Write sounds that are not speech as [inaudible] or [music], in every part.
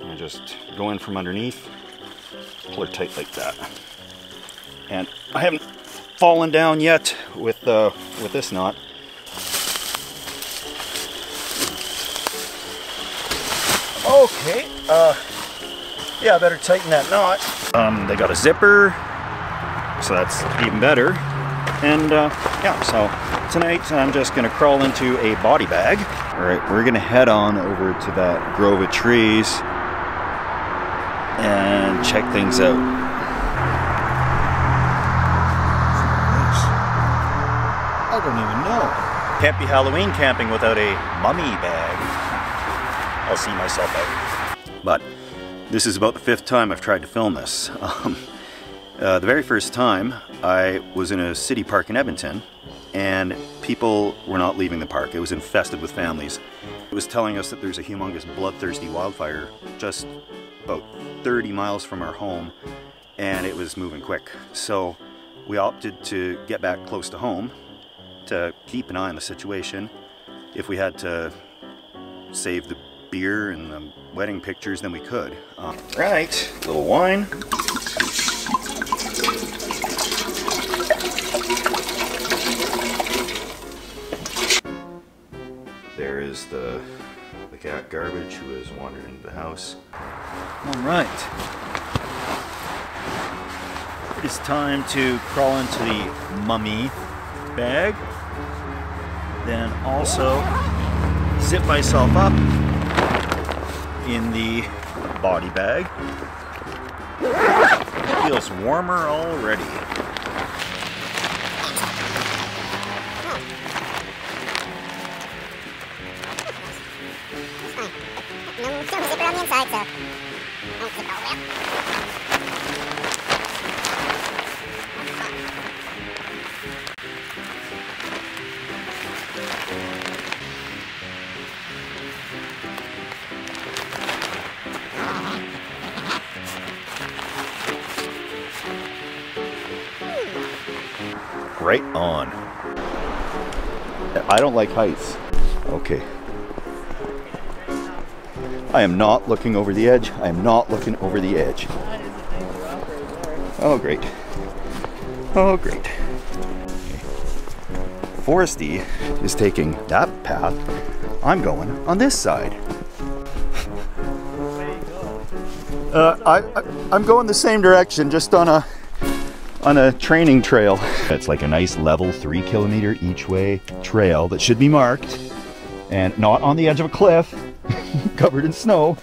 And just go in from underneath, pull her tight like that. And I haven't fallen down yet with uh, with this knot. Okay, uh, yeah, I better tighten that knot. Um, they got a zipper, so that's even better. And uh, yeah, so tonight I'm just gonna crawl into a body bag. All right, we're gonna head on over to that grove of trees check things out. I don't even know. Can't be Halloween camping without a mummy bag. I'll see myself out. But this is about the fifth time I've tried to film this. [laughs] Um, uh, the very first time I was in a city park in Edmonton and people were not leaving the park. It was infested with families. It was telling us that there's a humongous bloodthirsty wildfire just about 30 miles from our home and it was moving quick. So we opted to get back close to home to keep an eye on the situation. If we had to save the beer and the wedding pictures, then we could. Uh, right, a little wine. There is the the cat garbage who has wandered into the house. All right. It is time to crawl into the mummy bag. Then also zip myself up in the body bag. It feels warmer already. On the inside, so don't it all the way up. Right on. I don't like heights. Okay. I am not looking over the edge. I am not looking over the edge. Oh, great. Oh, great. Foresty is taking that path. I'm going on this side. Uh, I, I, I'm going the same direction, just on a on a training trail. It's like a nice level three kilometer each way trail that should be marked and not on the edge of a cliff [laughs] covered in snow.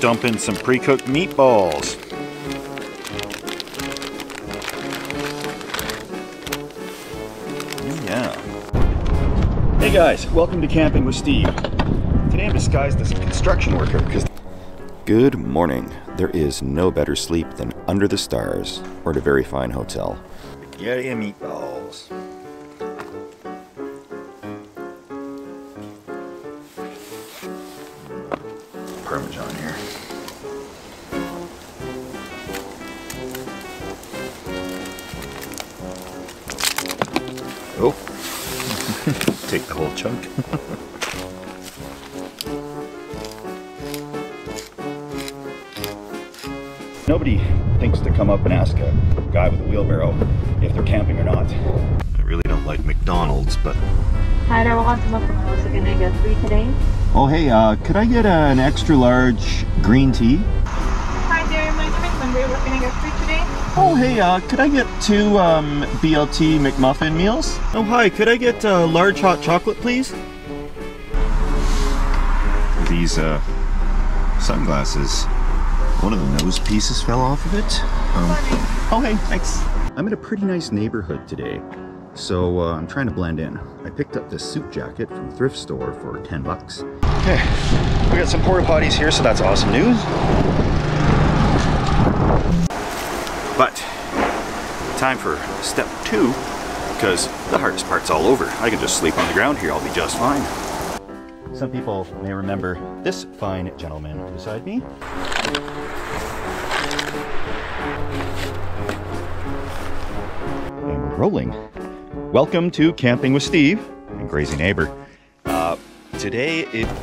Dump in some pre-cooked meatballs. Oh, yeah. Hey guys, welcome to Camping with Steve. Today I'm disguised as a construction worker because Good morning. There is no better sleep than under the stars or at a very fine hotel. Spaghetti and meatballs. Parmesan here. Oh, [laughs] take the whole chunk. Nobody thinks to come up and ask a guy with a wheelbarrow if they're camping or not. I really don't like McDonald's, but. Hi there, welcome to Muffin House. Can I get three today? Oh, hey, uh, could I get uh, an extra large green tea? Hi there, my name is Monday. What can I get three today? Oh, hey, uh, could I get two um, BLT McMuffin meals? Oh, hi, could I get uh, large hot chocolate, please? These uh, sunglasses, one of the nose pieces fell off of it. Um, oh, hey, thanks. I'm in a pretty nice neighborhood today, so uh, I'm trying to blend in. I picked up this suit jacket from a thrift store for 10 bucks. Okay, we got some porta potties here, so that's awesome news. But time for step two, because the hardest part's all over. I can just sleep on the ground here, I'll be just fine. Some people may remember this fine gentleman beside me. And we're rolling. Welcome to Camping with Steve and Crazy Neighbor. Uh, today it. [laughs]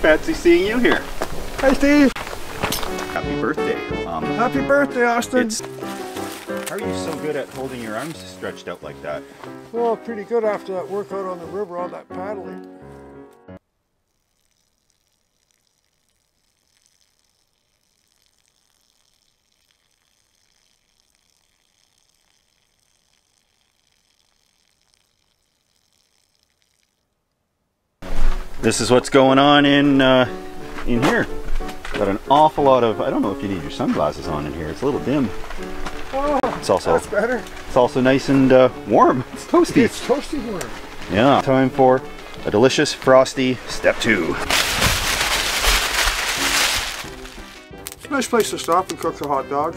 Fancy seeing you here. Hi, Steve. Happy birthday. Um, Happy birthday, Austin. it's. How are you so good at holding your arms stretched out like that? Well, pretty good after that workout on the river, all that paddling. This is what's going on in uh, in here. Got an awful lot of. I don't know if you need your sunglasses on in here. It's a little dim. Oh, It's also that's better. it's also nice and uh, warm. It's toasty. It's toasty warm. Yeah. Time for a delicious frosty step two. It's a nice place to stop and cook the hot dog.